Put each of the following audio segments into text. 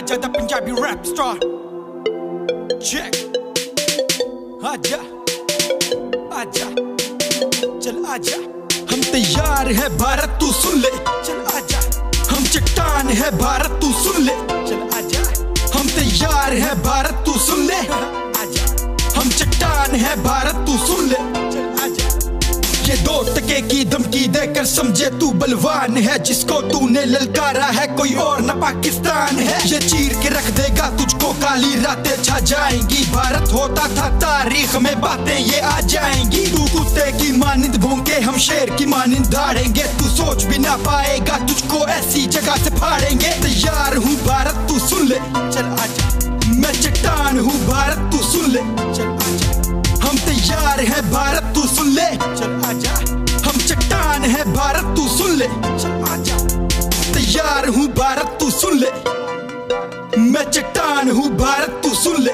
आजा the Punjabi rap star check आजा आजा चल आजा हम तैयार है, भारत तू सुन ले। चल आजा हम चट्टान है, भारत तू सुन ले। चल आजा हम तैयार है, भारत टके की धमकी देकर समझे तू बलवान है। जिसको तूने ललकारा है, कोई और न पाकिस्तान है। ये चीर के रख देगा तुझको काली रातें छा जाएँगी। भारत होता था तारीख में बातें ये आ जाएँगी। तू कुत्ते की मानिंद भूखे, हम शेर की मानिंद धाड़ेंगे। तू सोच भी ना पाएगा तुझको ऐसी जगह से फाड़ेंगे। तैयार हूँ, भारत तू सुन ले। चल आजा तैयार हूँ भारत, तू सुन ले। मैं चट्टान हूँ भारत, तू सुन ले।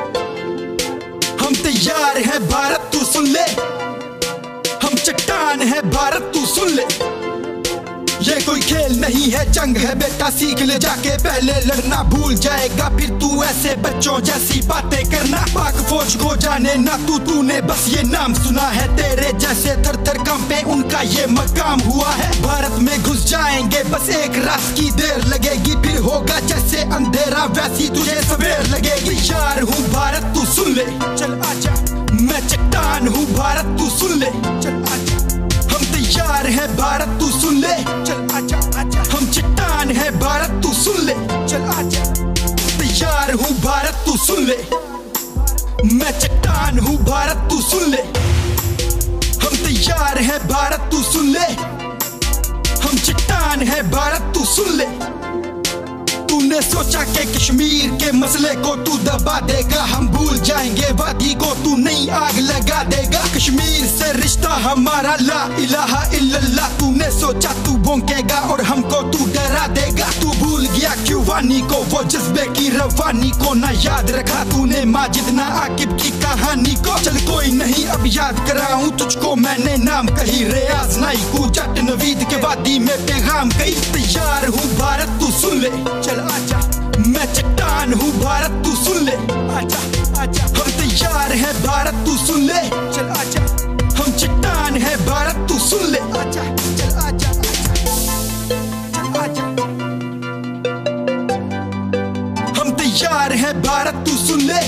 हम तैयार है भारत, तू सुन ले। हम चट्टान है भारत, तू सुन ले। ये कोई खेल नहीं है, जंग है बेटा, सीख ले जाके। पहले लड़ना भूल जाएगा, फिर तू ऐसे बच्चों जैसी बातें करना। पाक फौज को जाने ना तू तूने, बस ये नाम सुना है तेरे जैसे थर थर पे उनका ये मकाम हुआ है। भारत में घुस जाएँगे, बस एक रात की देर लगेगी, फिर होगा जैसे अंधेरा, वैसी तुझे सवेर लगेगी। यार हूँ भारत, तू सुन ले, चल आजा। मैं चट्टान हूँ भारत, तू सुन ले, चल आजा। हम तैयार है भारत, तू सुन ले, चल आजा आजा। हम चट्टान है भारत, तू सुन ले, चल आजा। तैयार हूँ भारत, तू सुन ले। मैं चट्टान हूँ, भारत तू सुन ले। हम तैयार है, भारत तू सुन ले। हम चट्टान है, भारत तू सुन ले। तूने सोचा कि कश्मीर के मसले को तू दबा देगा। हम भूल जाएँगे, वादी को तू नई आग लगा देगा। कश्मीर से रिश्ता हमारा ला इलाहा इल्लल्लाह। तूने सोचा तू भोंकेगा और हमको तू डरा देगा। तू भूल गया क्यों वानी को वो जज्बे की रवानी को ना याद रखा तूने माजिद ना आकिब की कहानी को चल कोई नहीं अब याद कराऊं तुझको मैंने नाम कही रियाज नाई को जट नवीद के वादी में पैगाम कही तैयार हूँ भारत तू सुन ले चल आजा मैं चट्टान हूँ भारत तू सुन ले आजा आजा हम तैयार है भारत तू सुन ले भारत तू सुन ले।